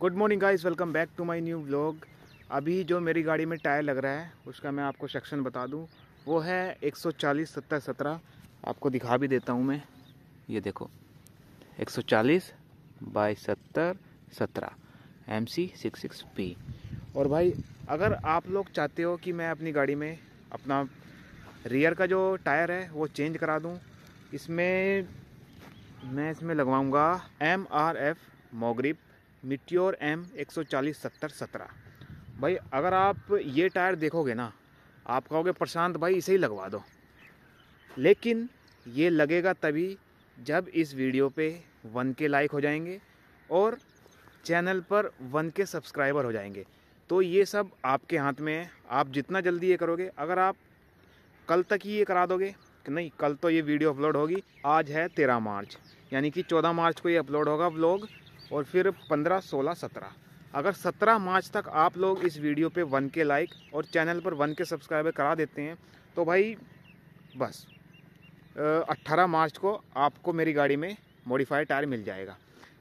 Good morning guys welcome back to my new vlog अभी जो मेरी गाड़ी में टायर लग रहा है, उसका मैं आपको सेक्शन बता दूँ। वो है 140 70 17 आपको दिखा भी देता हूँ मैं। ये देखो। 140 बाई सत्तर सत्रह। M C six six P और भाई, अगर आप लोग चाहते हो कि मैं अपनी गाड़ी में अपना रियर का जो टायर है, वो चेंज करा दूँ, इसमें मैं इसमें लगवाऊँगा M R F Mogrip Meteor M एक सौ चालीस सत्तर सत्रह। भाई, अगर आप ये टायर देखोगे ना, आप कहोगे, प्रशांत भाई, इसे ही लगवा दो। लेकिन ये लगेगा तभी जब इस वीडियो पे वन के लाइक हो जाएँगे और चैनल पर वन के सब्सक्राइबर हो जाएँगे। तो ये सब आपके हाथ में है। आप जितना जल्दी ये करोगे, अगर आप कल तक ही ये करा दोगे, कि नहीं, कल तो ये वीडियो अपलोड होगी। आज है तेरह मार्च, यानी कि चौदह मार्च को ये अपलोड होगा व्लॉग। और फिर पंद्रह, सोलह, सत्रह। अगर सत्रह मार्च तक आप लोग इस वीडियो पे वन के लाइक और चैनल पर वन के सब्सक्राइबर करा देते हैं तो भाई, बस। अट्ठारह मार्च को आपको मेरी गाड़ी में मॉडिफाइड टायर मिल जाएगा।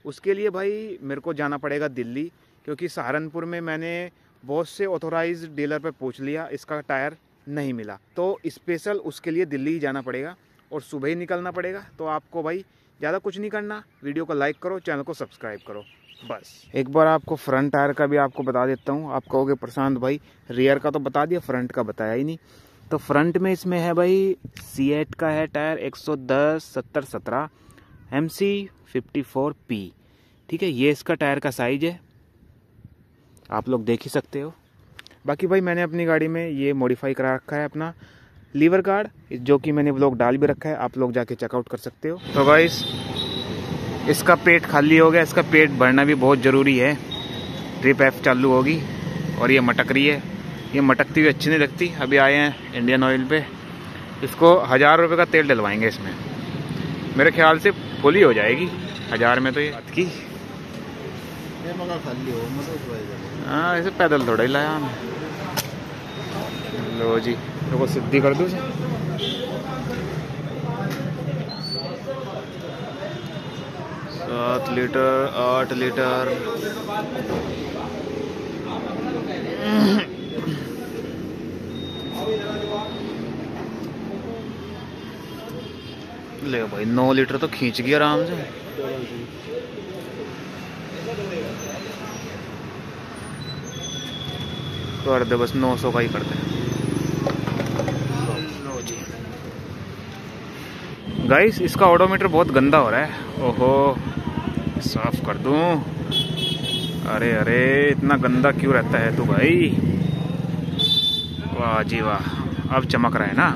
उसके लिए भाई, मेरे को जाना पड़ेगा दिल्ली, क्योंकि सहारनपुर में मैंने बहुत से ऑथोराइज डीलर पर पूछ लिया, इसका टायर नहीं मिला। तो स्पेशल उसके लिए दिल्ली ही जाना पड़ेगा और सुबह ही निकलना पड़ेगा। तो आपको भाई ज़्यादा कुछ नहीं करना, वीडियो को लाइक करो, चैनल को सब्सक्राइब करो, बस। एक बार आपको फ्रंट टायर का भी आपको बता देता हूँ। आप कहोगे, प्रशांत भाई रियर का तो बता दिया फ्रंट का बताया ही नहीं। तो फ्रंट में इसमें है भाई सी एट का है tyre 110 70 17 M C fifty four P ठीक है, ये इसका टायर का साइज़ है। आप लोग देख ही सकते हो। बाकी भाई, मैंने अपनी गाड़ी में ये मॉडिफाई करा रखा है अपना। लीवर कार्ड जो कि मैंने ब्लॉग डाल भी रखा है आप लोग जाके चेकआउट कर सकते हो। तो गाइस इसका पेट खाली हो गया इसका पेट भरना भी बहुत ज़रूरी है। ट्रिप एफ़ चालू होगी और ये मटक रही है। ये मटकती हुई अच्छी नहीं लगती। अभी आए हैं इंडियन ऑयल पे। इसको हज़ार रुपये का तेल डलवाएँगे इसमें। मेरे ख्याल से फुल ही हो जाएगी। हज़ार में तो ये बात की। हाँ ऐसे पैदल थोड़ा ही लाया मैं लो जी तो सिद्धि कर दो। सात लीटर, आठ लीटर। ले भाई, नौ लीटर तो खींच गया आराम से। कर दे, बस नौ सौ का ही कर दे। गाइस इसका ऑडोमीटर बहुत गंदा हो रहा है। ओहो, साफ़ कर दूँ? अरे अरे, इतना गंदा क्यों रहता है तू भाई? वाह जी वाह, अब चमक रहा है ना?